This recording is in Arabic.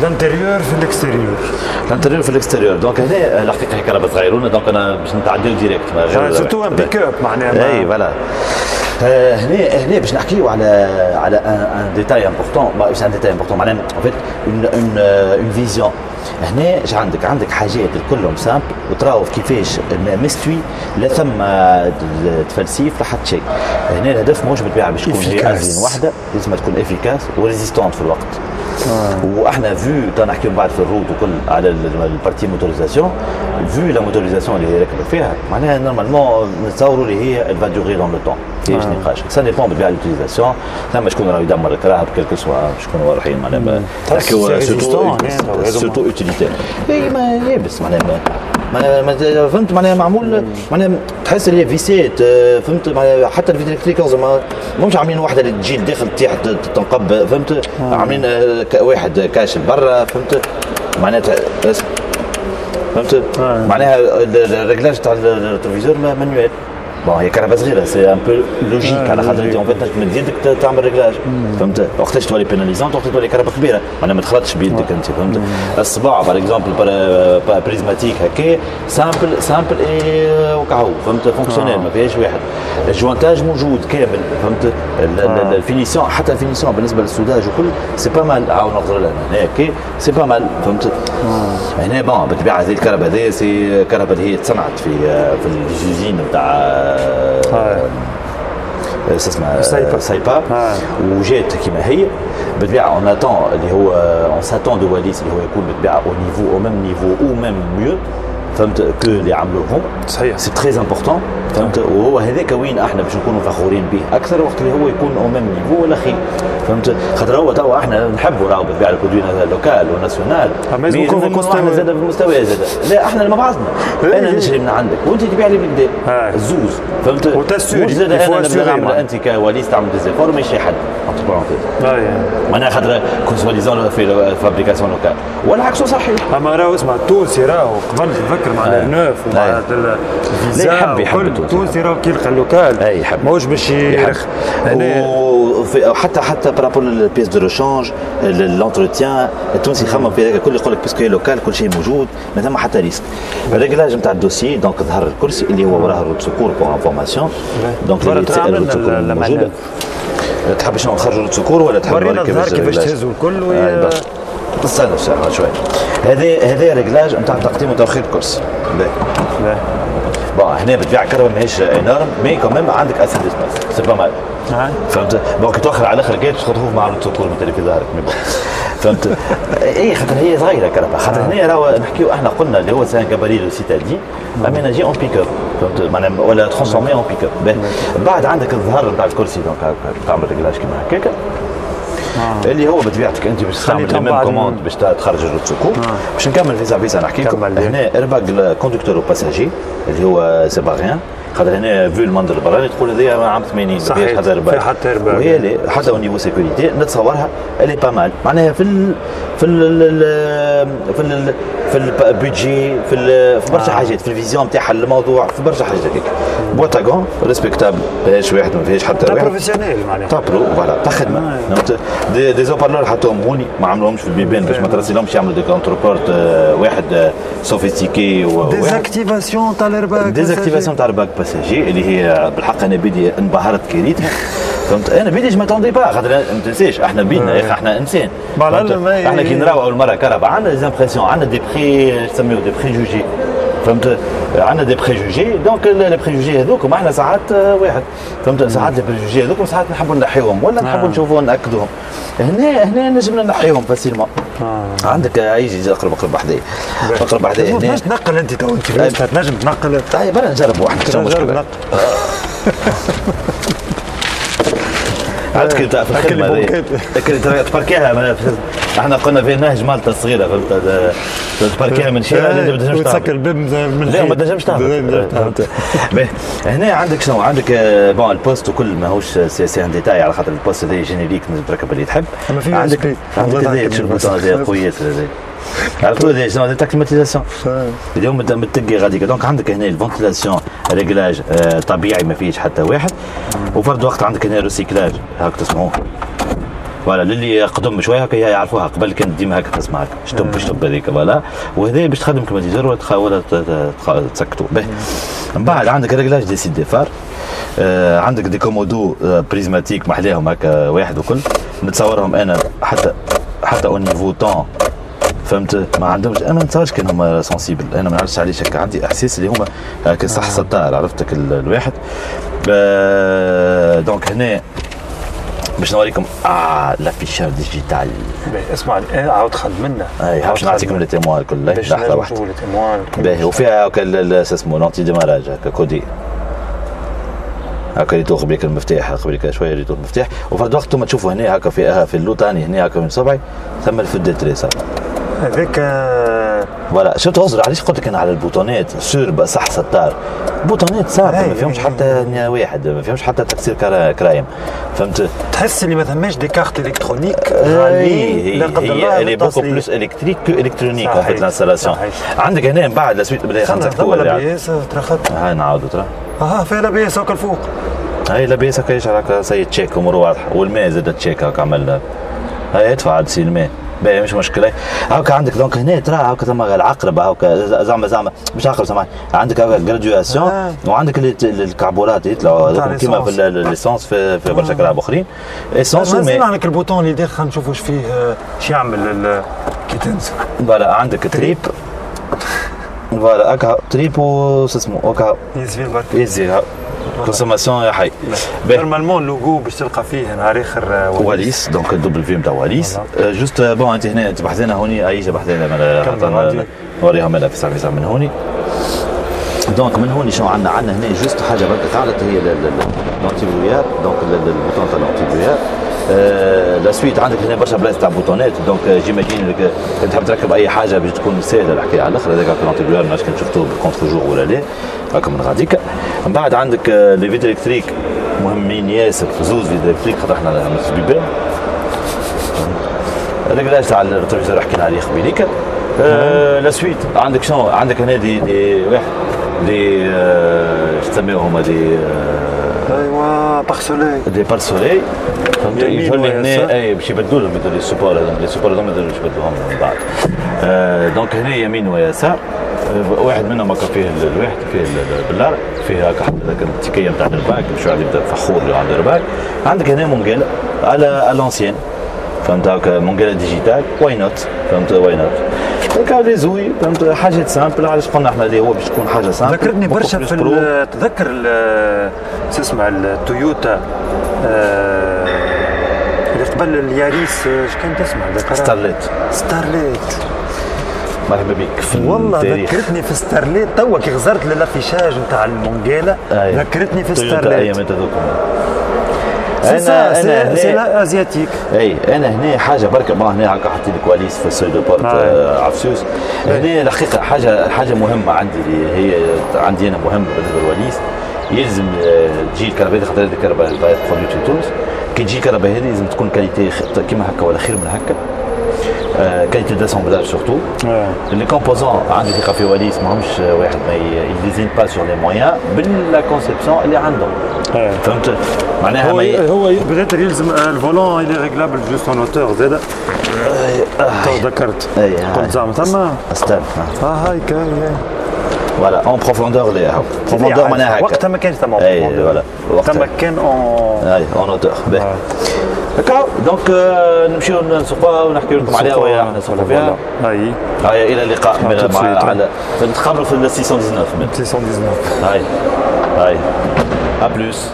الانتيريور في الاكستيريور الانتيريور في الاكستيريور دونك هنا الحقيقة هي كهرباء صغيرونه دونك أنا باش نتعداو ديريكت سورتو ان بيك اب معناها اي فوالا هنا هنا باش نحكيو على على ان ديتاي امبورتون مش ان ديتاي امبورتون معناها ان فيت اون اون فيزيون هنا إيش عندك عندك حاجات كلهم سامبل وتراو كيفاش مستوي لا ثم تفلسيف لا حتى شيء هنا الهدف مش بالطبيعه باش تكون هي ازين واحدة لازم تكون افيكاس وريزيستونت في الوقت. وإحنا فيو نحكيو بعد في الروت وكل على البارتي موتوريزاسيون فيو لا موتوريزاسيون اللي هي راكبة فيها معناها نورمالمون نتصوروا اللي هي الفا دوغي دون لو طون فيهاش نقاش. سا ديبون بالطبيعه لوتيزاسيون ثم شكون راه يدمر الكراهب كيلكو سوا شكون هو رايحين معناها نحكيو سورتو سورتو يوتيليتير اي ما يابس معناها ما فهمت معناها معمول معناها تحس اللي فيسات فهمت معناها حتى الفيتريكليكرز ما مش عاملين واحدة اللي تجي لداخل تطيح تنقب فهمت؟ عاملين واحد كاشف برا فهمت؟ معناتها فهمت؟ معناها الريجلاج تاع التلفزيون مانيوال بون هي كهرباء صغيره سي ان بو لوجيك على خاطر انت اون فيت تمد يدك تعمل ريكلاج فهمت وقتاش تولي بيناليزونت وقت تولي كهرباء كبيرة. معناها ما تخلطش بيدك انت فهمت؟ الصباع باغ اكزومبل بريزماتيك هكا سامبل سامبل اي وكهو فهمت؟ فونكسيونيل ما فيهاش واحد. الجوانتاج موجود كامل فهمت؟ الفينيسيون حتى الفينيسيون بالنسبة للسوداج وكل سي با مال عاود نهضر لها هنا هكا سي با مال فهمت؟ هنا بون بالطبيعه هذه الكهرباء هذه سي كهرباء اللي هي تصنعت في في الجوزين نتاع اسمها سايبا سايبا وجات كما هي بالطبيعه اون اتون اللي هو اون ساتون دو واليس اللي هو يكون بالطبيعه أو نيفو أو ميم نيفو أو ميم ميو فهمت كو اللي عملوهم. صحيح. سي تري امبورتون فهمت؟ وهو هذاك وين إحنا باش نكونوا فخورين به. أكثر وقت اللي هو يكون أو ميم نيفو ولا خير فهمت؟ خاطر هو توا إحنا نحبوا راهو بالطبيعه البرودوي لوكال وناسيونال. مي يكون في إحنا زاد في المستوى زاد لا إحنا مع بعضنا. أنا نشري من عندك. وأنت تبيع لي بالكدا الزوز. فهمت؟ وتسوري زاد أنا نبدا نعمل أنت كوليس تعمل ديزيفور ماشي حد. انتر بارونتيز معناها خاطر كون سوا ديزون في فابريكاسيون لوكال والعكس صحيح. أما راهو اسمع التونسي راهو قبل تفكر مع النوف ومع الفيزا يحب يحب التونسي راهو كي يلقى اللوكال اي يحب. ماهوش باش حتى حتى بارابور للبيس دو ريشونج لونتروتيان التونسي يخمم في هذاك الكل يقول لك بيسكو لوكال كل شيء موجود ما ثم حتى ريسك الريجلاج نتاع الدوسي دونك ظهر الكرسي اللي هو وراه روت سكور بور انفورماسيون دونك روت سكور موجوده تحب شنو نخرجوا roue de secours ولا تحب ورينا الظهر كيفاش تهزوا الكل استنى ساعه شوي. هذا هذا réglage نتاع تقديم وتاخير الكرسي. باهي bon هنا بطبيعة كرهبة ماهيش énorme mais quand même عندك assise c'est pas mal فهمت؟ donc توخر على الآخر كي تخطفوه مع ال secours مثلا في ظهرك mais فهمت؟ اي خاطر هي صغيرة كرهبة خاطر هنا راهو نحكيو إحنا قلنا اللي هو c'est un gabarit de citadine. aménagé en pick-up فهمت؟ معناها ولا transformé en pick-up بعد عندك الظهر نتاع الكرسي donc تعمل réglage كيما هكاك. آه. اللي هو بطبيعتك انت باش تعمل les commandes باش تخرج ال roue de secours آه. باش نكمل فيسع فيسع نحكي لكم هنا airbag conducteur و passager اللي هو c'est pas rien خاطر هنا في المنظر البراني تقول هذه عام 80 صحيح حتى ايرباك حتى ايرباك وهي حتى au niveau sécurité نتصورها اللي pas mal معناها في ال في ال في ال في البيجي في في برشا آه. حاجات في الفيزيون نتاعها الموضوع في برشا حاجات هكاك. بوتاغون ريسبكتابل ما فيهاش واحد ما فيهاش حتى واحد. بروفيسيونيل معناها. برو فوالا تاع خدمة. دي, دي زوبارلور حطوهم هوني ما عملوهمش في البيبان باش ما ترسلهمش يعملوا دي كونتربورت واحد سوفيستيكي ديزاكتيفاسيون تاع الارباك ديزاكتيفاسيون تاع الارباك باساجي اللي هي بالحق أنا بيدي انبهرت كريتها فهمت؟ أنا بيديش ما توندي با خاطر ما تنساش إحنا بينا يا أخي إحنا إنسان. إحنا كي نراو اول مره كرهبة عندنا des impressions عندنا des pré نسميو des préjugés فهمت؟ عندنا des préjugés donc les préjugés هذوك إحنا ساعات واحد. فهمت؟ ساعات les préjugés هذوك ساعات نحبوا نحيوهم ولا نحبوا نشوفوا نأكدوهم. هنا هنا نجم نحيهم facilement. آه. عندك يجي أقرب أقرب بحذايا أقرب بحذايا هنا. تنقل أنت تو انت تنجم تنقل؟ طيب أنا نجرب واحد. نجرب نقل. عندك انت في الخدمة هذه. تباركيها إحنا قلنا في نهج مالطا الصغيرة فهمت؟ تباركيها من شارع اللي ما تنجمش تسكر الباب من لا ما تنجمش تهبط هنا عندك شنو؟ عندك bon ال poste وكل ماهوش c'est un détail على خاطر ال poste هذا générique تنجم تركب اللي تحب. عندك عندك هذايا تشوف ال bouton قويه عرفتوا هذا شنو هذا تاع climatisation اليوم متقي غاديك. donc عندك هنا ال ventilation réglage طبيعي ما فيهش حتى واحد. وفرد وقت عندك هنا ال recyclage هاك تسمعوه. voilà للي قدم شوية هكا يعرفوها قبل كانت ديما هكا تسمع هكا شطب شطب هذيك voilà وهذا باش تخدم climatiseur ولا ولا تسكتوا. باهي من بعد عندك réglage de site des phares آه عندك des commodos آه prismatiques محلاهم هكا واحد وكل. نتصورهم أنا حتى حتى au niveau طون فهمت؟ ما عندهمش أنا ما نتصورش كان هما sensibles أنا ما نعرفش علاش هكا عندي إحساس اللي هما هكا صح ستار عرفتك ال- الواحد. آه دونك هنا باش نوريكم. آه لافيشار ديجيتال اسمع إيه، عاود خدمنا اي عاود باش نعطيكم. لي تيموار الكل لحظة واحدة. باهي. وفيها هكا شو اسمه لونتي ديماراج هكا كودي. هكا ريتو قبلك المفتاح قبلك شوية ريتو المفتاح وفي الوقت أنتم تشوفوا هنا هكا في في اللوت ثاني هنا هكا من صبعي ثم الفد تريسا هذاك آه، فوالا شفت عذر علاش قلت لك أنا على البوتونات؟ سور صح ستار بوتونات صعبة أي، ما فيهمش حتى واحد ما فيهمش حتى تكسير كرا- كرايم. فهمت؟ تحس اللي ما ثماش دي كارت إلكترونيك؟ غاليين لا قدر هي الله électrique que électronique en صحيح، fait l'installation. صحيح. عندك هنا من بعد استنى، خمسة ثم كتور ترى خد هاي نعاودوا ترى. آه فيها لابيس هاك الفوق. هاي لاباس هكا يشعر هكا سي تشيك اموره واضحه والماء زاد تشيك هكا عمل هاي ادفع عاد سي الماء. باهي مش مشكلة. هاكا عندك دونك هنا ترى هاكا ثم العقرب هاكا زعما زعما مش عقرب سامحني. عندك هاكا جراديواسيون آه. وعندك ال- ال- الكعبورات يطلعوا كيما في الليسانس في في برشا كلاب آخرين. اسونس ما زال وماء عندك البوتون اللي داخل نشوفوا إيش فيه آه، إيش يعمل ال- كي تنزل. فوالا عندك تريب. فوالا هكا تريب و شو اسمه هكا. يزفي برك يزي كونسوماسيون يا حي. normalement ال logo باش تلقى فيه نهار اخر واليس donc ال double V نتاع واليس juste bon انت هنا تبحث لنا هوني ايجا بحث لنا. نوريها مالا في ساعه من هوني. donc من هوني شنو عندنا؟ عندنا هنا juste حاجة برك تعرض هي l'antibrouillard donc ال- ال- ال bouton تاع l'antibrouillard à la suite عندك هنا برشا بلايص تاع بوتونات donc j'imagine كنت تحب تركب أي حاجة باش تكون سهله الحكاية على الآخر. هذاك l'antibrouillard ما كنت شفتوه بال contre-jour ولا لا. هكا من غاديك من بعد عندك لي فيت الكتريك مهمين ياسر. زوز فيت الكتريك خاطر إحنا نص بيبان الريجلاج تاع التلفزيون حكينا عليه قبيليك آه لا سويت عندك شنو؟ عندك هنا دي دي واحد دي آه، شو تسميهم دي آه، ايوا باغ سولي. دي بار سولي. فهمت؟ يمين يظهر لي ويسار. هنا اي باش يبدلوا لهم لي السوبور هذوما لي سوبور هذوما يديروا يبدلوهم من بعد. آه دونك هنا يمين ويسار آه، واحد منهم هكا فيه ال- الواحد فيه ال- البلار فيه هكا التكيه نتاع الرباك باش واحد يبدا فخور اللي عنده عندك هنا مونجيلا على الانسيان فهمت؟ هكا مونجيلا ديجيتال. واي نوت فهمت؟ واي نوت هكا لي زوي فهمت حاجات سامبل علاش قلنا إحنا اللي هو باش تكون حاجة سامبل ذكرتني برشا في تذكر شو اسمه التويوتا اللي قبل الياريس إيش كانت اسمها؟ ستارليت ستارليت مرحبا بك في والله التاريخ. ذكرتني في ستارليت توا كي غزرت ل l'affichage نتاع المونجيلا. ذكرتني في ستارليت أيام هذوك سي سا أنا أنا هنا asiatique. أي أنا هنا حاجة برك ما هنا هكا حاطين لك واليس في ال seuil de porte نعم. آه، عفسوس هنا الحقيقة حاجة حاجة مهمة عندي اللي هي عندي أنا مهمه بالنسبة للواليس. يلزم آه، تجي الكهرباء خاطر هذه الكهرباء produit في تونس. كي تجي الكهرباء هذه لازم تكون qualité كيما هكا ولا خير من هكا. qualité d'assemblage surtout les composants عندي ثقه في واليس ماهمش واحد ما lésinent pas sur les moyens ب la conception اللي عندهم فهمت معناها هو ما ي... هو peut-être يلزم آه، ال volant اللي réglable juste en hauteur زاد تو ذكرت أي، قلت هاي. زعما ثما استنى آه هايك هاي voilà en profondeur اللي هاو profondeur معناها هكا وقتها ما كانش ثما اي profondeur. voilà وقتها ثما كان en et en hauteur باهي هكا donc آه، نمشيو نسوقوها ونحكي لكم عليها ويا إحنا نسوقوا فيها هاي هاي إلى اللقاء tout de من- suite, مع hein. على نتقابلوا في ال 619 من 619 هاي هاي à plus